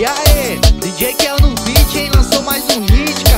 E aí, DJ que é no beat, hein? Lançou mais um hit, cara.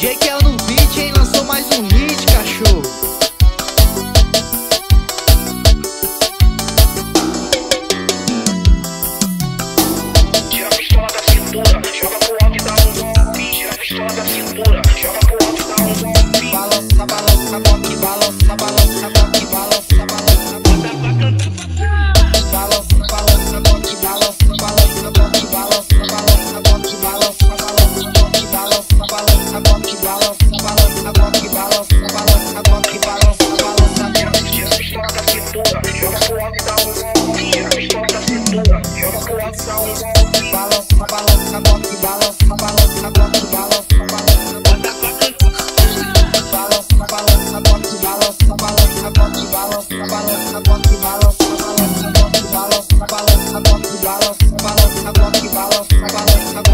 DJ que é no beat, hein? Lançou mais um hit, cachorro. Tira a pistola da cintura, joga pro alto e dá um golpe. Tira a pistola da cintura, joga pro I